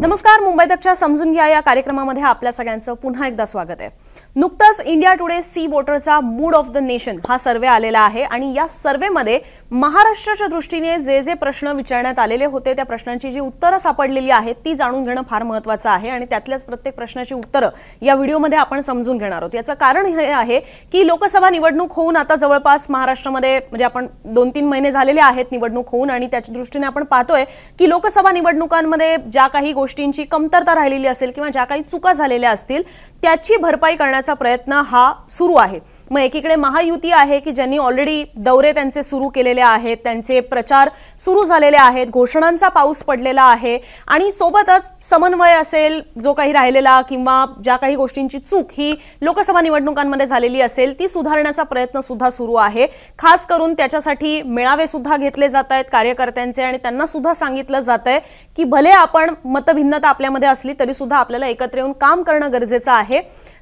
नमस्कार मुंबई तकच्या समजून घ्या या कार्यक्रमामध्ये आपल्या सगळ्यांचं पुन्हा एकदा स्वागत आहे. नुकताच इंडिया टुडे सी वोटरचा मूड ऑफ द नेशन हा सर्वे आलेला आहे आणि या सर्वेमध्ये महाराष्ट्राच्या दृष्टीने जे जे प्रश्न विचारण्यात आलेले होते त्या प्रश्नांची जी उत्तरं सापडलेली आहेत ती जाणून घेणं फार महत्त्वाचं आहे आणि त्यातल्याच प्रत्येक प्रश्नाची उत्तरं या व्हिडिओमध्ये आपण समजून घेणार आहोत. याचं कारण हे आहे की लोकसभा निवडणूक होऊन आता जवळपास महाराष्ट्रामध्ये म्हणजे आपण दोन तीन महिने झालेले आहेत निवडणूक होऊन आणि त्याच्या दृष्टीने आपण पाहतोय की लोकसभा निवडणुकांमध्ये ज्या काही गोष्टी गोष्टींची कमतरता राहिलेली असेल किंवा ज्या काही चुका झालेल्या असतील त्याची भरपाई करण्याचा प्रयत्न हा सुरू आहे. मग एकीकडे महायुती आहे की ज्यांनी ऑलरेडी दौरे त्यांचे सुरू केलेले आहेत त्यांचे प्रचार सुरू झालेले आहेत घोषणांचा पाऊस पडलेला आहे आणि सोबतच समन्वय असेल जो काही राहिलेला किंवा ज्या काही गोष्टींची चूक ही लोकसभा निवडणुकांमध्ये झालेली असेल ती सुधारण्याचा प्रयत्न सुद्धा सुरू आहे. खास करून त्याच्यासाठी मेळावे सुद्धा घेतले जात आहेत कार्यकर्त्यांचे आणि त्यांना सुद्धा सांगितलं जात आहे की भले आपण भिन्नता आपल्यामध्ये असली तरी सुद्धा आपल्याला एकत्र येऊन काम करणं गरजेचं आहे.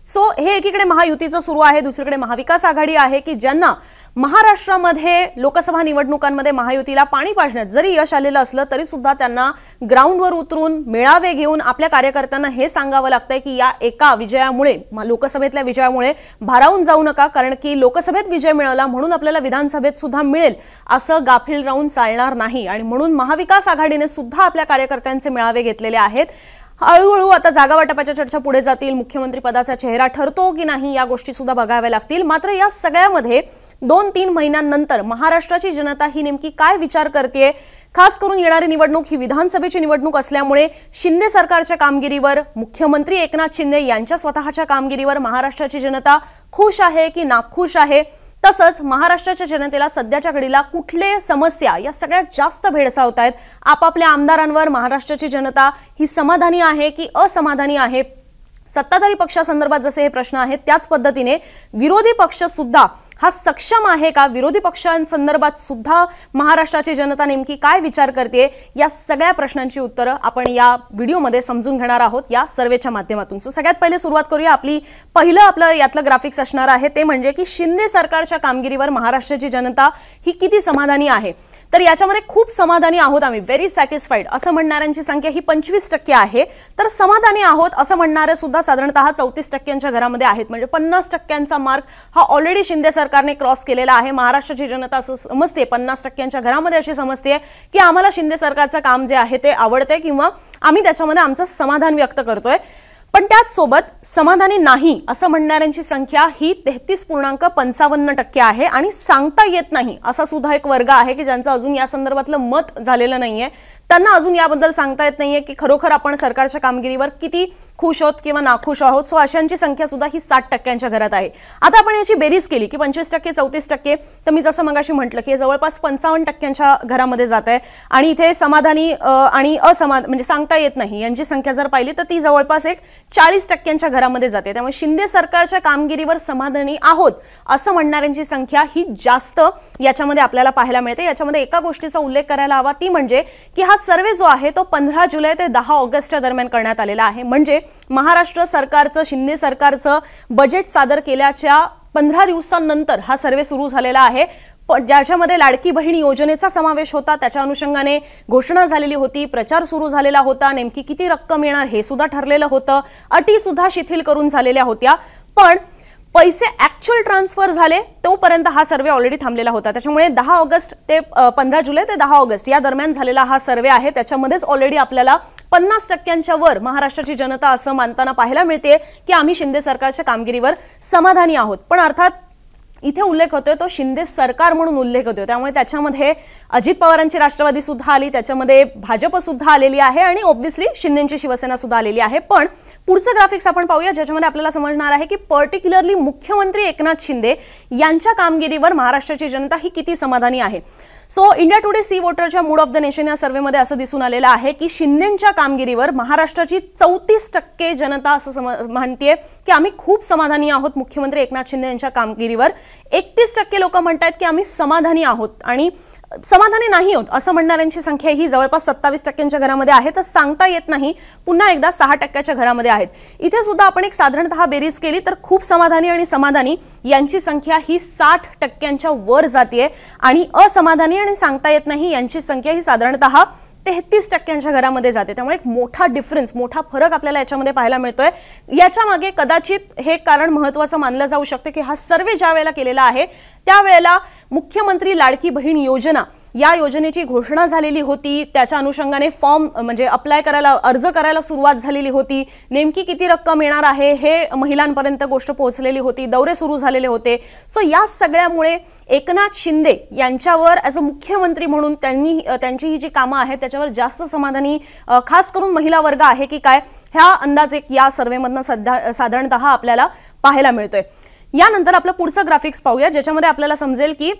सो हे एकीकडे महायुतीचं सुरू आहे दुसरीकडे महाविकास आघाडी आहे की ज्यांना महाराष्ट्रामध्ये लोकसभा निवडणुकांमध्ये महायुतीला पाणी पाजण्यात जरी यश आलेलं असलं तरी सुद्धा त्यांना ग्राउंडवर उतरून मेळावे घेऊन आपल्या कार्यकर्त्यांना हे सांगावं लागतंय की या एका विजयामुळे लोकसभेतल्या विजयामुळे भारावून जाऊ नका कारण की लोकसभेत विजय मिळवला म्हणून आपल्याला विधानसभेत सुद्धा मिळेल असं गाफील राहून चालणार नाही. आणि म्हणून महाविकास आघाडीने सुद्धा आपल्या कार्यकर्त्यांचे मेळावे घेतलेले आहेत. हळूहळू आता जागा वाटपाच्या चर्चा पुढे जातील. मुख्यमंत्री पदाचा चेहरा ठरतो की नाही या गोष्टी सुद्धा बघाव्या लागतील. मात्र या सगळ्यामध्ये दोन तीन महिन्यांनंतर महाराष्ट्राची जनता ही नेमकी काय विचार करते खास करून येणारी निवडणूक ही विधानसभेची निवडणूक असल्यामुळे शिंदे सरकारच्या कामगिरीवर मुख्यमंत्री एकनाथ शिंदे यांच्या स्वतःच्या कामगिरीवर महाराष्ट्राची जनता खुश आहे की नाखुश आहे? तसंच महाराष्ट्राच्या जनतेला सध्याच्या घडीला कुठले समस्या या सगळ्यात जास्त भेडसावत आहेत. आपापल्या आमदारांवर महाराष्ट्राची जनता ही समाधानी आहे की असमाधानी आहे? सत्ताधारी पक्षासंदर्भात जसे हे प्रश्न आहेत त्याच पद्धतीने विरोधी पक्ष सुद्धा हा सक्षम आहे का? विरोधी पक्षांसंदर्भात सुद्धा महाराष्ट्राची जनता नेमकी काय विचार करते या सगळ्या प्रश्नांची उत्तरं आपण या व्हिडिओमध्ये समजून घेणार आहोत या सर्वेच्या माध्यमातून. सो सगळ्यात पहिले सुरुवात करूया. आपली पहिलं आपलं यातलं ग्राफिक्स असणार आहे ते म्हणजे की शिंदे सरकारच्या कामगिरीवर महाराष्ट्राची जनता ही किती समाधानी आहे? तर याच्यामध्ये खूप समाधानी आहोत आम्ही. व्हेरी सॅटिस्फाईड असं म्हणणाऱ्यांची संख्या ही पंचवीस टक्के आहे. तर समाधानी आहोत असं म्हणणारे सुद्धा साधारणतः चौतीस टक्क्यांच्या घरामध्ये आहेत. म्हणजे पन्नास टक्क्यांचा मार्क हा ऑलरेडी शिंदे सरकारने क्रॉस केलेला आहे. महाराष्ट्राची जनता असं समजते. पन्नास टक्क्यांच्या घरामध्ये अशी समजते की आम्हाला शिंदे सरकारचं काम जे आहे ते आवडते किंवा आम्ही त्याच्यामध्ये आमचं समाधान व्यक्त करतोय. पण त्याच सोबत समाधानी नाही असं म्हणणाऱ्यांची संख्या ही तेहतीस पूर्णांक पंचावन्न टक्के आहे आणि सांगता येत नाही असा सुद्धा एक वर्ग आहे की ज्यांचं अजून या संदर्भातलं मत झालेलं नाहीये. त्यांना अजून याबद्दल सांगता येत नाहीये की खरोखर आपण सरकारच्या कामगिरीवर किती खुश आहोत किंवा नाखुश आहोत. सो अशांची संख्या सुद्धा ही साठ टक्क्यांच्या घरात आहे. आता आपण याची बेरीज केली की पंचवीस टक्के चौतीस टक्के. तर मी जसं मगाशी म्हटलं की जवळपास पंचावन्न टक्क्यांच्या घरामध्ये जात आहे. आणि इथे समाधानी आणि असमाध म्हणजे सांगता येत नाही. यांची संख्या जर पाहिली तर ती जवळपास एक चाळीस टक्क्यांच्या घरामध्ये जाते. त्यामुळे शिंदे सरकारच्या कामगिरीवर समाधानी आहोत असं म्हणणाऱ्यांची संख्या ही जास्त याच्यामध्ये आपल्याला पाहायला मिळते. याच्यामध्ये एका गोष्टीचा उल्लेख करायला हवा ती म्हणजे की हा सर्वे जो आहे तो पंधरा जुलै ते दहा ऑगस्टच्या दरम्यान करण्यात आलेला आहे. म्हणजे महाराष्ट्र सरकारचं शिंदे सरकारचं बजेट सादर केल्याच्या पंधरा दिवसांनंतर हा सर्वे सुरू झालेला आहे. ज्याच्यामध्ये लाडकी बहीण योजनेचा समावेश होता त्याच्या अनुषंगाने घोषणा झालेली होती प्रचार सुरू झालेला होता नेमकी किती रक्कम येणार हे सुद्धा ठरलेलं होतं अटी सुद्धा शिथिल करून झालेल्या होत्या. पण पैसे ॲक्च्युअल ट्रान्सफर झाले तोपर्यंत हा सर्वे ऑलरेडी थांबलेला होता. त्याच्यामुळे दहा ऑगस्ट ते पंधरा जुलै ते दहा ऑगस्ट या दरम्यान झालेला हा सर्वे आहे. त्याच्यामध्येच ऑलरेडी आपल्याला पन्नास टक्क्यांच्या वर महाराष्ट्राची जनता असं मानताना पाहायला मिळते की आम्ही शिंदे सरकारच्या कामगिरीवर समाधानी आहोत. पण अर्थात इथे उल्लेख होतोय तो शिंदे सरकार म्हणून उल्लेख होतोय. त्यामुळे त्याच्यामध्ये अजित पवारांची राष्ट्रवादी सुद्धा आली त्याच्यामध्ये भाजप सुद्धा आलेली आहे आणि ऑब्व्हियसली शिंदेची शिवसेना सुद्धा आलेली आहे. पण पुढचं ग्राफिक्स आपण पाहूया ज्याच्यामध्ये आपल्याला समजणार आहे की पर्टिक्युलरली मुख्यमंत्री एकनाथ शिंदे यांच्या कामगिरीवर महाराष्ट्राची जनता ही किती समाधानी आहे. सो इंडिया टुडे सी वोटरच्या मूड ऑफ द नेशन या सर्वेमध्ये असं दिसून आलेलं आहे की शिंदेच्या कामगिरीवर महाराष्ट्राची चौतीस टक्के जनता असं म्हणतीये की आम्ही खूप समाधानी आहोत मुख्यमंत्री एकनाथ शिंदे यांच्या कामगिरीवर. एकतीस टक्के लोक म्हणतात की आम्ही समाधानी आहोत आणि समाधानी नाही होत असं म्हणणाऱ्यांची संख्या ही जवळपास सत्तावीस टक्क्यांच्या घरामध्ये आहे. तर सांगता येत नाही पुन्हा एकदा सहा टक्क्याच्या घरामध्ये आहेत. इथे सुद्धा आपण एक साधारणतः बेरीज केली तर खूप समाधानी आणि समाधानी यांची संख्या ही साठ टक्क्यांच्या वर जाते आणि असमाधानी आणि सांगता येत नाही यांची संख्या ही साधारणतः तेहतीस टक्क्यांच्या घरामध्ये जाते. त्यामुळे एक मोठा डिफरन्स मोठा फरक आपल्याला याच्यामध्ये पाहायला मिळतोय. याच्या मागे कदाचित हे कारण महत्वाचं मानलं जाऊ शकतं की हा सर्वे ज्या वेळेला केलेला आहे त्यावेळेला मुख्यमंत्री लाडकी बहीण योजना या योजनेची घोषणा झालेली होती. त्याच्या अनुषंगाने फॉर्म म्हणजे अप्लाय करायला अर्ज करायला सुरुवात झालेली होती. नेमकी किती रक्कम येणार आहे हे महिलांपर्यंत गोष्ट पोहोचलेली होती. दौरे सुरू झालेले होते. सो या सगळ्यामुळे एकनाथ शिंदे यांच्यावर ॲज अ मुख्यमंत्री म्हणून त्यांनी त्यांची ही जी कामं आहेत त्याच्यावर जास्त समाधानी खास करून महिला वर्ग आहे की काय ह्या अंदाज एक या सर्वेमधनं सध्या साधारणतः आपल्याला पाहायला मिळतोय. यानंतर आपलं पुढचं ग्राफिक्स पाहूया ज्याच्यामध्ये आपल्याला समजेल की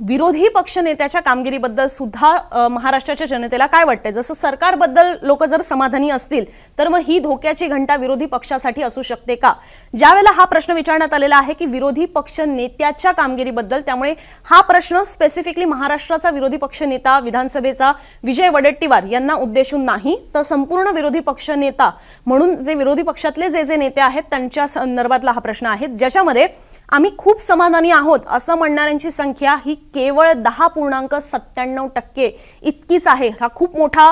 विरोधी पक्षनेत्याच्या कामगिरीबद्दल सुद्धा महाराष्ट्राच्या जनतेला काय वाटतंय? जसं सरकारबद्दल लोक जर समाधानी असतील तर मग ही धोक्याची घंटा विरोधी पक्षासाठी असू शकते का? ज्यावेळेला हा प्रश्न विचारण्यात आलेला आहे की विरोधी पक्ष नेत्याच्या कामगिरीबद्दल त्यामुळे हा प्रश्न स्पेसिफिकली महाराष्ट्राचा विरोधी पक्ष नेता विधानसभेचा विजय वडेट्टीवार यांना उद्देशून नाही तर संपूर्ण विरोधी पक्ष नेता म्हणून जे विरोधी पक्षातले जे जे नेते आहेत त्यांच्या संदर्भातला हा प्रश्न आहे. ज्याच्यामध्ये आम्ही खूप समाधानी आहोत असं म्हणणाऱ्यांची संख्या ही केवळ दहा पूर्णांक सत्त्याण्णव टक्के इतकीच आहे. हा खूप मोठा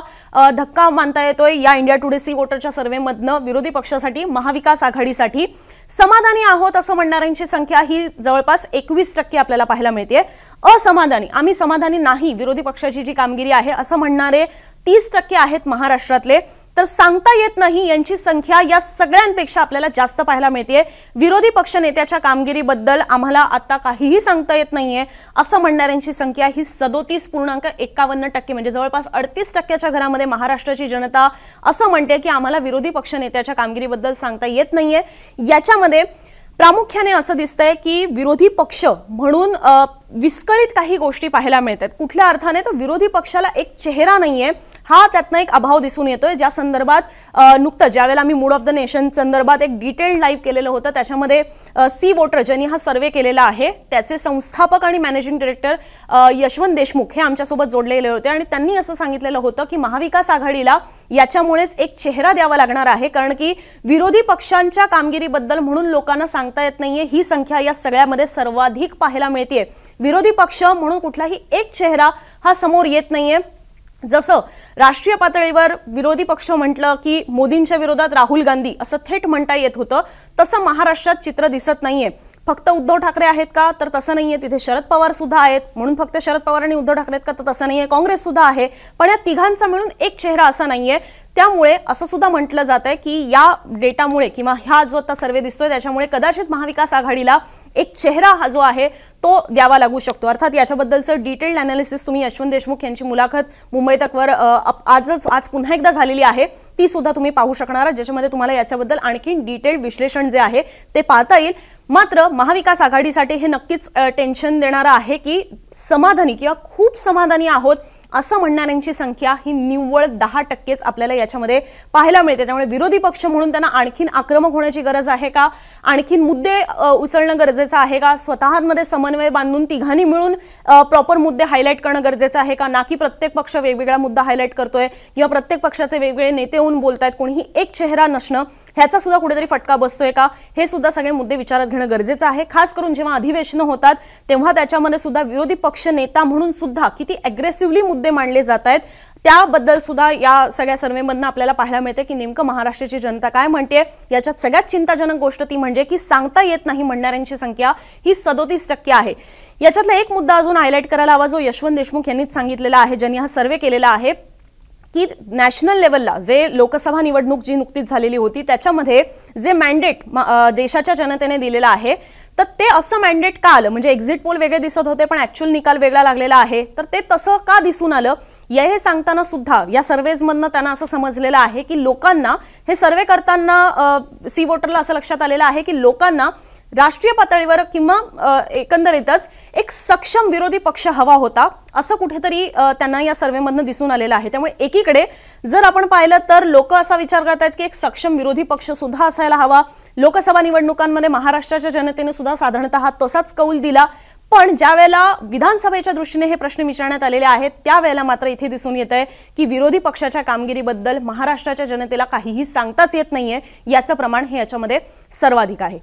धक्का मानता येतोय या इंडिया टुडे सी वोटरच्या सर्व्हेमधनं विरोधी पक्षासाठी महाविकास आघाडीसाठी समाधानी आहोत असं म्हणणाऱ्यांची संख्या ही जवळपास एकवीस टक्के आपल्याला पाहायला मिळते असमाधानी आम्ही समाधानी नाही विरोधी पक्षाची जी कामगिरी आहे असं म्हणणारे तीस टक्के आहेत महाराष्ट्रातले. तर सांगता येत नाही यांची संख्या या सगळ्यांपेक्षा आपल्याला जास्त पाहायला मिळते विरोधी पक्ष नेत्याच्या कामगिरीबद्दल आम्हाला आता काहीही सांगता येत नाहीये. असं म्हणणाऱ्यांची संख्या ही सदोतीस पूर्णांक एकावन्न टक्के म्हणजे जवळपास अडतीस टक्क्याच्या घरामध्ये महाराष्ट्राची जनता असं म्हणते की आम्हाला विरोधी पक्ष नेत्याच्या कामगिरीबद्दल सांगता येत नाहीये. याच्यामध्ये प्रामुख्याने असं दिसतंय की विरोधी पक्ष म्हणून विस्कळीत काही गोष्टी पाहायला मिळतात. कुठल्या अर्थाने तर विरोधी पक्षाला एक चेहरा नाहीये. हा त्यातनं एक अभाव दिसून येतोय. ज्या संदर्भात नुकतं ज्यावेळेला आम्ही मूड ऑफ द नेशन संदर्भात एक डिटेल्ड लाईव्ह केलेलं होतं त्याच्यामध्ये सी वोटर ज्यांनी हा सर्वे केलेला आहे त्याचे संस्थापक आणि मॅनेजिंग डिरेक्टर यशवंत देशमुख हे आमच्यासोबत जोडलेले होते आणि त्यांनी असं सांगितलेलं होतं की महाविकास आघाडीला याच्यामुळेच एक चेहरा द्यावा लागणार आहे कारण की विरोधी पक्षांच्या कामगिरीबद्दल म्हणून लोकांना सांगता येत नाहीये. ही संख्या या सगळ्यामध्ये सर्वाधिक पाहायला मिळते विरोधी पक्ष म्हणून कुठलाही एक चेहरा हा समोर येत नाहीये. जसं राष्ट्रीय पातळीवर विरोधी पक्ष म्हटलं की मोदींच्या विरोधात राहुल गांधी असं थेट म्हणता येत होतं तसं महाराष्ट्रात चित्र दिसत नाहीये. फक्त उद्धव ठाकरे आहेत का? तर तसं नाहीये. तिथे शरद पवार सुद्धा आहेत. म्हणून फक्त शरद पवार आणि उद्धव ठाकरे आहेत का? तर तसं नाहीये. काँग्रेस सुद्धा आहे. पण या तिघांचा मिळून एक चेहरा असा नाहीये. त्यामुळे असं सुद्धा म्हटलं जात आहे की या डेटामुळे किंवा ह्या जो आता सर्वे दिसतोय त्याच्यामुळे कदाचित महाविकास आघाडीला एक चेहरा हा जो आहे तो द्यावा लागू शकतो. अर्थात याच्याबद्दलचं डिटेल्ड अनालिसिस तुम्ही यशवंत देशमुख यांची मुलाखत मुंबई तकवर आजच आज पुन्हा एकदा झालेली आहे. ती सुद्धा तुम्ही पाहू शकणार ज्याच्यामध्ये तुम्हाला याच्याबद्दल आणखीन डिटेल्ड विश्लेषण जे आहे ते पाहता येईल. मात्र महाविकास आघाडीसाठी हे नक्कीच टेन्शन देणारं आहे की समाधानी किंवा खूप समाधानी आहोत असं म्हणणाऱ्यांची संख्या ही निव्वळ दहा टक्केच आपल्याला याच्यामध्ये पाहायला मिळते. त्यामुळे विरोधी पक्ष म्हणून त्यांना आणखीन आक्रमक होण्याची गरज आहे का? आणखीन मुद्दे उचलणं गरजेचं आहे का? स्वतःमध्ये समन्वय बांधून तिघांनी मिळून प्रॉपर मुद्दे हायलाईट करणं गरजेचं आहे का? ना की प्रत्येक पक्ष वेगवेगळा मुद्दा हायलाईट करतोय किंवा प्रत्येक पक्षाचे वेगवेगळे नेते होऊन बोलतायत कोणीही एक चेहरा नसणं ह्याचा सुद्धा कुठेतरी फटका बसतोय का? हे सुद्धा सगळे मुद्दे विचारात घेणं गरजेचं आहे. खास करून जेव्हा अधिवेशनं होतात तेव्हा त्याच्यामध्ये सुद्धा विरोधी पक्ष नेता म्हणून सुद्धा किती अग्रेसिव्हली मुद्दे मुद्दे मांडले जात आहेत. त्याबद्दल सुद्धा या सगळ्या सर्वेमधनं आपल्याला पाहायला मिळते की नेमकं महाराष्ट्राची जनता काय म्हणते याच्यात सगळ्यात चिंताजनक गोष्ट ती म्हणजे की सांगता येत नाही म्हणणाऱ्यांची संख्या ही सदोतीस टक्के आहे. याच्यातला एक मुद्दा अजून हायलाईट करायला हवा जो यशवंत देशमुख यांनीच सांगितलेला आहे ज्यांनी हा सर्वे केलेला आहे. की नॅशनल लेवलला जे लोकसभा निवडणूक जी नुकतीच झालेली होती त्याच्यामध्ये जे मॅन्डेट देशाच्या जनतेने दिलेलं आहे तर ते असं मॅन्डेट का आलं? म्हणजे एक्झिट पोल वेगळे दिसत होते पण ऍक्च्युअल निकाल वेगळा लागलेला आहे. तर ते तसं का दिसून आलं? या हे सांगताना सुद्धा या सर्वेजमधनं त्यांना असं समजलेलं आहे की लोकांना हे सर्वे करताना सी वोटरला असं लक्षात आलेलं आहे की लोकांना राष्ट्रीय पातळीवर किंवा एकंदरीतच एक सक्षम विरोधी पक्ष हवा होता असं कुठेतरी त्यांना या सर्वेमधनं दिसून आलेलं आहे. त्यामुळे एकीकडे जर आपण पाहिलं तर लोक असा विचार करत आहेत की एक सक्षम विरोधी पक्ष सुद्धा असायला हवा. लोकसभा निवडणुकांमध्ये महाराष्ट्राच्या जनतेने सुद्धा साधारणतः तसाच कौल दिला. पण ज्या वेळेला विधानसभेच्या दृष्टीने हे प्रश्न विचारण्यात आलेले आहेत त्यावेळेला मात्र इथे दिसून येत आहे की विरोधी पक्षाच्या कामगिरीबद्दल महाराष्ट्राच्या जनतेला काहीही सांगताच येत नाहीये याचं प्रमाण हे याच्यामध्ये सर्वाधिक आहे.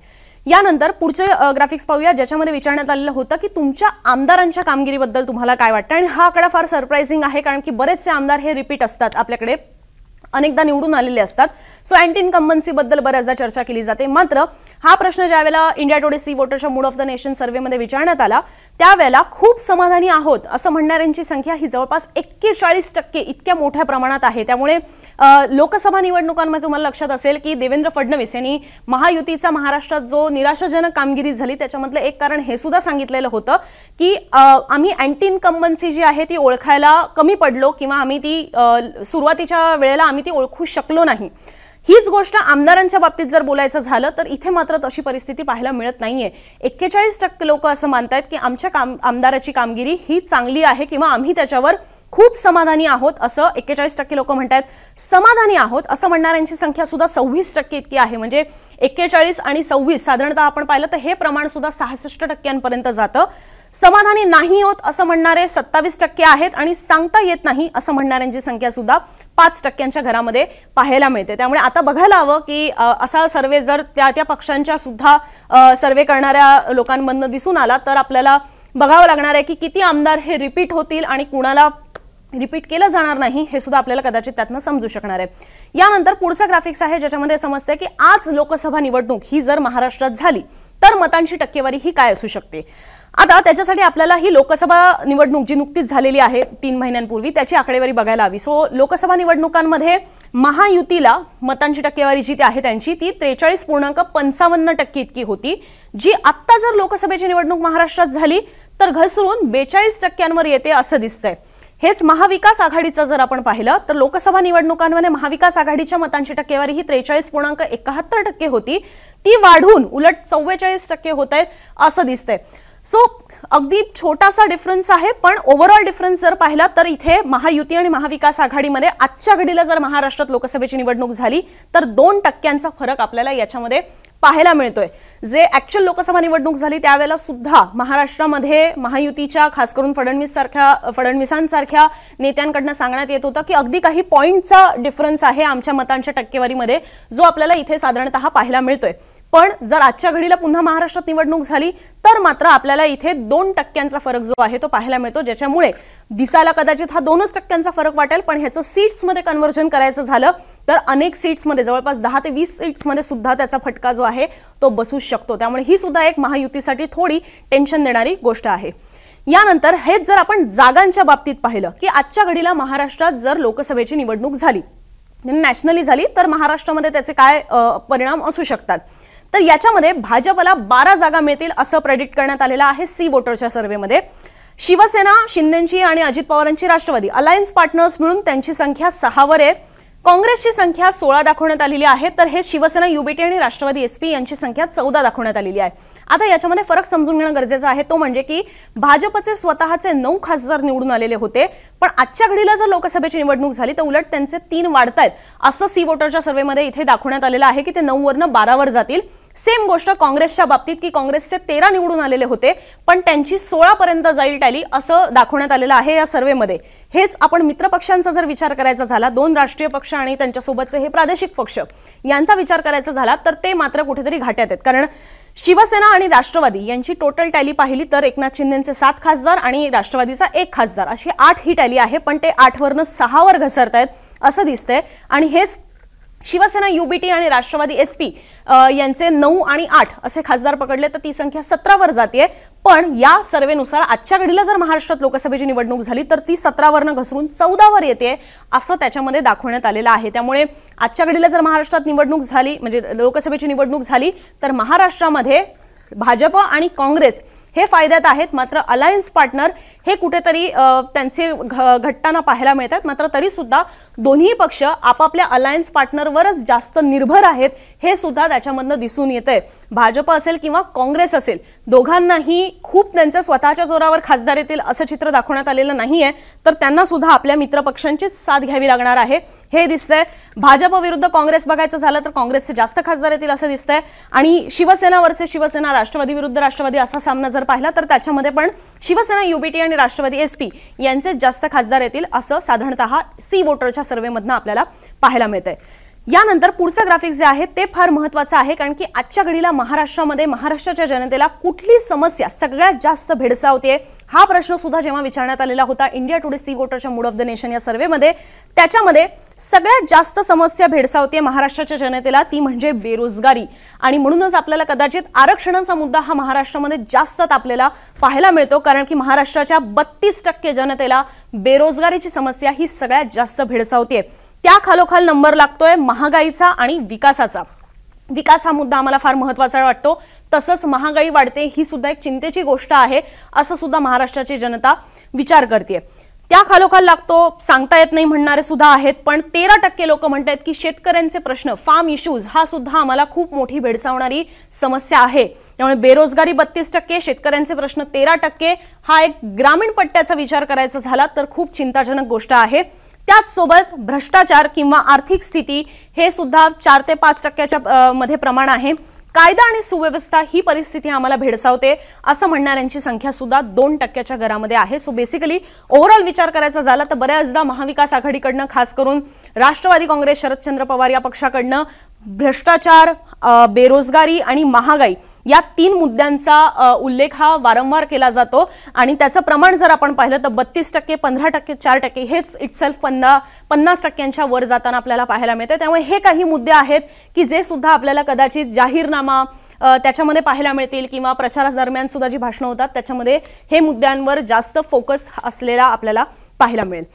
यानंतर पुढचे ग्राफिक्स पाहूया ज्याच्यामध्ये विचारण्यात आलेलं होतं की तुमच्या आमदारांच्या कामगिरीबद्दल तुम्हाला काय वाटतं? आणि हा आकडा फार सरप्राईझिंग आहे कारण की बरेचसे आमदार हे रिपीट असतात आपल्याकडे. अनेकदा निवडून आलेले असतात. सो अँटी इन्कम्बन्सीबद्दल बऱ्याचदा चर्चा केली जाते. मात्र हा प्रश्न ज्यावेळेला इंडिया टुडे सी वोटरच्या मूड ऑफ द नेशन सर्व्हेमध्ये विचारण्यात आला त्यावेळेला खूप समाधानी आहोत असं म्हणणाऱ्यांची संख्या ही जवळपास एक्केचाळीस टक्के इतक्या मोठ्या प्रमाणात आहे. त्यामुळे लोकसभा निवडणुकांमध्ये तुम्हाला लक्षात असेल की देवेंद्र फडणवीस यांनी महायुतीचा महाराष्ट्रात जो निराशाजनक कामगिरी झाली त्याच्यामधलं एक कारण हे सुद्धा सांगितलेलं होतं की आम्ही अँटी इन्कम्बन्सी जी आहे ती ओळखायला कमी पडलो किंवा आम्ही ती सुरुवातीच्या वेळेला आम्ही ती ओळखू शकलो नाही. हीच गोष्ट आमदारांच्या बाबतीत जर बोलायचं झालं तर इथे मात्र तशी परिस्थिती पाहायला मिळत नाहीये. एक्केचाळीस टक्के लोक असं मानतायत की आमच्या काम आमदाराची कामगिरी ही चांगली आहे किंवा आम्ही त्याच्यावर खूप समाधानी आहोत असं एक्केचाळीस टक्के लोक म्हणतात समाधानी आहोत असं म्हणणाऱ्यांची संख्या सुद्धा सव्वीस टक्के इतकी आहे. म्हणजे एक्केचाळीस आणि सव्वीस साधारणतः आपण पाहिलं तर हे प्रमाण सुद्धा सहासष्ट टक्क्यांपर्यंत जातं. समाधानी नाही होत असं म्हणणारे सत्तावीस टक्के आहेत आणि सांगता येत नाही असं म्हणणाऱ्यांची संख्या सुद्धा पाच टक्क्यांच्या घरामध्ये पाहायला मिळते. त्यामुळे आता बघायला हवं की असा सर्वे जर त्या त्या पक्षांच्या सुद्धा सर्वे करणाऱ्या लोकांमधनं दिसून आला तर आपल्याला बघावं लागणार आहे की किती आमदार हे रिपीट होतील आणि कुणाला रिपीट केलं जाणार नाही हे सुद्धा आपल्याला कदाचित त्यातनं समजू शकणार आहे. यानंतर पुढचा ग्राफिक्स आहे ज्याच्यामध्ये समजतंय की आज लोकसभा निवडणूक ही जर महाराष्ट्रात झाली तर मतांची टक्केवारी ही काय असू शकते? आता त्याच्यासाठी आपल्याला ही लोकसभा निवडणूक जी नुकतीच झालेली आहे तीन महिन्यांपूर्वी त्याची आकडेवारी बघायला हवी. सो लोकसभा निवडणुकांमध्ये महायुतीला मतांची टक्केवारी जी ती आहे त्यांची ती त्रेचाळीस पूर्णांक पंचावन्न टक्के इतकी होती. जी आत्ता जर लोकसभेची निवडणूक महाराष्ट्रात झाली तर घसरून बेचाळीस टक्क्यांवर येते असं दिसतंय. हेच महाविकास आघाडीचं जर आपण पाहिलं तर लोकसभा निवडणुकांमध्ये महाविकास आघाडीच्या मतांची टक्केवारी ही त्रेचाळीस पूर्णांक एकाहत्तर टक्के होती. ती वाढून उलट चव्वेचाळीस टक्के होत आहेत असं दिसतंय. सो अगदी छोटासा डिफरन्स आहे पण ओव्हरऑल डिफरन्स जर पाहिला तर इथे महायुती आणि महाविकास आघाडीमध्ये आजच्या घडीला जर महाराष्ट्रात लोकसभेची निवडणूक झाली तर दोन टक्क्यांचा फरक आपल्याला याच्यामध्ये पाहायला मिळतोय. जे ऍक्च्युअल लोकसभा निवडणूक झाली त्यावेळेला सुद्धा महाराष्ट्रामध्ये महायुतीच्या खास करून फडणवीस सारख्या फडणवीसांसारख्या नेत्यांकडनं सांगण्यात येत होतं की अगदी काही पॉईंटचा डिफरन्स आहे आमच्या मतांच्या टक्केवारीमध्ये जो आपल्याला इथे साधारणतः पाहायला मिळतोय. पण जर आजच्या घडीला पुन्हा महाराष्ट्रात निवडणूक झाली तर मात्र आपल्याला इथे दोन टक्क्यांचा फरक जो आहे तो पाहायला मिळतो ज्याच्यामुळे दिसायला कदाचित हा दोनच टक्क्यांचा फरक वाटेल पण ह्याचं सीट्समध्ये कन्व्हर्जन करायचं झालं तर अनेक सीट्समध्ये जवळपास दहा ते वीस सीट्समध्ये सुद्धा त्याचा फटका जो आहे तो बसू शकतो. त्यामुळे ही सुद्धा एक महायुतीसाठी थोडी टेन्शन देणारी गोष्ट आहे. यानंतर हेच जर आपण जागांच्या बाबतीत पाहिलं की आजच्या घडीला महाराष्ट्रात जर लोकसभेची निवडणूक झाली नॅशनली झाली तर महाराष्ट्रामध्ये त्याचे काय परिणाम असू शकतात? तर याच्यामध्ये भाजपला बारा जागा मिळतील असं प्रेडिक्ट करण्यात आलेलं आहे सी वोटरच्या सर्व्हेमध्ये शिवसेना शिंदेची आणि अजित पवारांची राष्ट्रवादी. अलायन्स पार्टनर्स मिळून त्यांची संख्या सहावर आहे. काँग्रेसची संख्या सोळा दाखवण्यात आलेली आहे. तर हे शिवसेना युबीटी आणि राष्ट्रवादी एसपी यांची संख्या चौदा दाखवण्यात आलेली आहे. आता याच्यामध्ये फरक समजून घेणं गरजेचं आहे. तो म्हणजे की भाजपचे स्वतःचे नऊ खासदार निवडून आलेले होते. पण आजच्या घडीला जर लोकसभेची निवडणूक झाली तर उलट त्यांचे तीन वाढतायत. असं सी वोटरच्या सर्व्हेमध्ये इथे दाखवण्यात आलेलं आहे की ते नऊवरनं बारावर जातील. सेम गोष्ट काँग्रेसच्या बाबतीत की काँग्रेसचे तेरा निवडून आलेले होते पण त्यांची सोळापर्यंत जाईल टॅली असं दाखवण्यात आलेलं आहे या सर्व्हेमध्ये हेच आपण मित्रपक्षांचा जर विचार करायचा झाला दोन राष्ट्रीय पक्ष आणि त्यांच्यासोबतचे हे प्रादेशिक पक्ष यांचा विचार करायचा झाला तर ते मात्र कुठेतरी घाट्यात आहेत. कारण शिवसेना आणि राष्ट्रवादी यांची टोटल टॅली पाहिली तर एकनाथ शिंदेचे सात खासदार आणि राष्ट्रवादीचा एक खासदार. अशी आठ ही टॅली आहे पण ते आठवरनं सहावर घसरत आहेत असं दिसतंय. आणि हेच शिवसेना युबीटी आणि राष्ट्रवादी एस पी यांचे नऊ आणि आठ असे खासदार पकडले तर ती संख्या सतरावर जाते पण या सर्वेनुसार आजच्या घडीला जर महाराष्ट्रात लोकसभेची निवडणूक झाली तर ती सतरावरनं घसरून चौदावर येते असं त्याच्यामध्ये दाखवण्यात आलेलं आहे. त्यामुळे आजच्या घडीला जर महाराष्ट्रात निवडणूक झाली म्हणजे लोकसभेची निवडणूक झाली तर महाराष्ट्रामध्ये भाजप आणि काँग्रेस हे फायद्यात आहेत. मात्र अलायन्स पार्टनर हे कुठेतरी त्यांचे घ घटताना पाहायला मिळतात. मात्र तरीसुद्धा दोन्ही पक्ष आपापल्या अलायन्स पार्टनरवरच जास्त निर्भर आहेत हे सुद्धा त्याच्यामधनं दिसून येतंय. भाजप असेल किंवा काँग्रेस असेल दोघांनाही खूप त्यांच्या स्वतःच्या जोरावर खासदार येतील असं चित्र दाखवण्यात आलेलं नाहीये. तर त्यांना सुद्धा आपल्या मित्रपक्षांचीच साथ घ्यावी लागणार आहे. हे दिसतंय. भाजप विरुद्ध काँग्रेस बघायचं झालं तर काँग्रेसचे जास्त खासदार येतील असं दिसतंय. आणि शिवसेनावरचे शिवसेना राष्ट्रवादी विरुद्ध राष्ट्रवादी असा सामना जर पाहिला तर त्याच्यामध्ये पण शिवसेना युबीटी आणि राष्ट्रवादी एसपी यांचे जास्त खासदार येतील असं साधारणतः सी वोटरच्या सर्व्हेमधनं आपल्याला पाहायला मिळतंय. यानंतर पुढचं ग्राफिक जे आहे ते फार महत्वाचं आहे कारण की आजच्या घडीला महाराष्ट्रामध्ये महाराष्ट्राच्या जनतेला कुठली समस्या सगळ्यात जास्त भेडसावते हा प्रश्न सुद्धा जेव्हा विचारण्यात आलेला होता इंडिया टुडे सी वोटरच्या मूड ऑफ द नेशन या सर्व्हेमध्ये त्याच्यामध्ये सगळ्यात जास्त समस्या भेडसावते महाराष्ट्राच्या जनतेला ती म्हणजे बेरोजगारी. आणि म्हणूनच आपल्याला कदाचित आरक्षणाचा मुद्दा हा महाराष्ट्रामध्ये जास्त तापलेला पाहायला मिळतो कारण की महाराष्ट्राच्या बत्तीस टक्के जनतेला बेरोजगारीची समस्या ही सगळ्यात जास्त भेडसावते त्या खालोखाल नंबर लागतोय महागाईचा आणि विकासाचा. विकास हा मुद्दा आम्हाला फार महत्त्वाचा वाटतो. तसंच महागाई वाढते ही सुद्धा एक चिंतेची गोष्ट आहे असं सुद्धा महाराष्ट्राची जनता विचार करते त्या खालोखाल लागतो सांगता येत नाही म्हणणारे सुद्धा आहेत पण तेरा टक्के लोक म्हणत आहेत की शेतकऱ्यांचे प्रश्न फार्म इश्यूज हा सुद्धा आम्हाला खूप मोठी भेडसावणारी समस्या आहे. त्यामुळे बेरोजगारी बत्तीस टक्के शेतकऱ्यांचे प्रश्न तेरा टक्के हा एक ग्रामीण पट्ट्याचा विचार करायचा झाला तर खूप चिंताजनक गोष्ट आहे. त्याचसोबत भ्रष्टाचार किंवा आर्थिक स्थिती हे सुद्धा चार ते पाच टक्क्याच्या मध्ये प्रमाण आहे. कायदा आणि सुव्यवस्था ही परिस्थिती आम्हाला भेडसावते असं म्हणणाऱ्यांची संख्या सुद्धा दोन टक्क्याच्या घरामध्ये आहे. सो बेसिकली ओव्हरऑल विचार करायचा झाला तर बऱ्याचदा महाविकास आघाडीकडनं खास करून राष्ट्रवादी काँग्रेस शरदचंद्र पवार या पक्षाकडनं भ्रष्टाचार बेरोजगारी आणि महागाई या तीन मुद्द्यांचा उल्लेख हा वारंवार केला जातो. आणि त्याचं प्रमाण जर आपण पाहिलं तर बत्तीस टक्के पंधरा टक्के चार टक्के हेच इटसेल्फ पंधरा पन्नास टक्क्यांच्या वर जाताना आपल्याला पाहायला मिळते त्यामुळे हे काही मुद्दे आहेत की जे सुद्धा आपल्याला कदाचित जाहीरनामा त्याच्यामध्ये पाहायला मिळतील किंवा प्रचारादरम्यान सुद्धा जी भाषणं होतात त्याच्यामध्ये हे मुद्द्यांवर जास्त फोकस असलेला आपल्याला पाहायला मिळेल.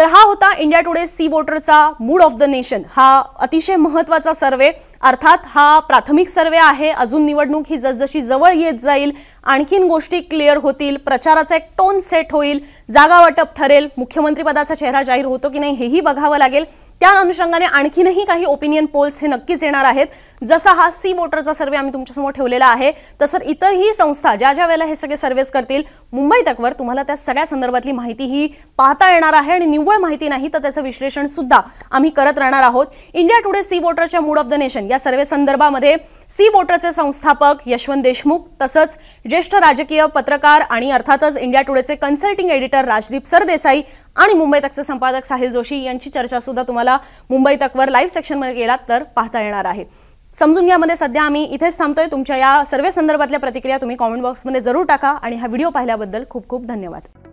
तर हा होता इंडिया टुडे सी वोटरचा मूड ऑफ द नेशन. हा अतिशय महत्त्वाचा सर्वे. अर्थात हा प्राथमिक सर्वे आहे. अजून निवडणूक ही जसजशी जवळ येत जाईल आणखीन गोष्टी क्लिअर होतील प्रचाराचा एक टोन सेट होईल जागा वाटप ठरेल मुख्यमंत्रीपदाचा चेहरा जाहीर होतो की नाही हेही बघावं लागेल. त्या अनुषंगाने आणखीनही काही ओपिनियन पोल्स हे नक्कीच येणार आहेत. जसा हा सी वोटरचा सर्वे आम्ही तुमच्यासमोर ठेवलेला आहे तसं इतरही संस्था ज्या ज्या वेळेला हे सगळे सर्वेस करतील मुंबई तकवर तुम्हाला त्या सगळ्या संदर्भातली माहिती ही पाहता येणार आहे आणि निव्वळ माहिती नाही तर त्याचं विश्लेषण सुद्धा आम्ही करत राहणार आहोत. इंडिया टुडे सी वोटरच्या मूड ऑफ द नेशन या सर्वे संदर्भामध्ये सी वोटरचे संस्थापक यशवंत देशमुख तसंच ज्येष्ठ राजकीय पत्रकार आणि अर्थातच इंडिया टुडेचे कन्सल्टिंग एडिटर राजदीप सरदेसाई आणि मुंबई तकचे संपादक साहिल जोशी यांची चर्चा सुद्धा तुम्हाला मुंबई तकवर लाईव्ह सेक्शनमध्ये गेलात तर पाहता येणार आहे. समजून घ्यामध्ये सध्या आम्ही इथेच थांबतोय. तुमच्या या सर्वे संदर्भातल्या प्रतिक्रिया तुम्ही कॉमेंट बॉक्समध्ये जरूर टाका आणि हा व्हिडिओ पाहिल्याबद्दल खूप खूप धन्यवाद.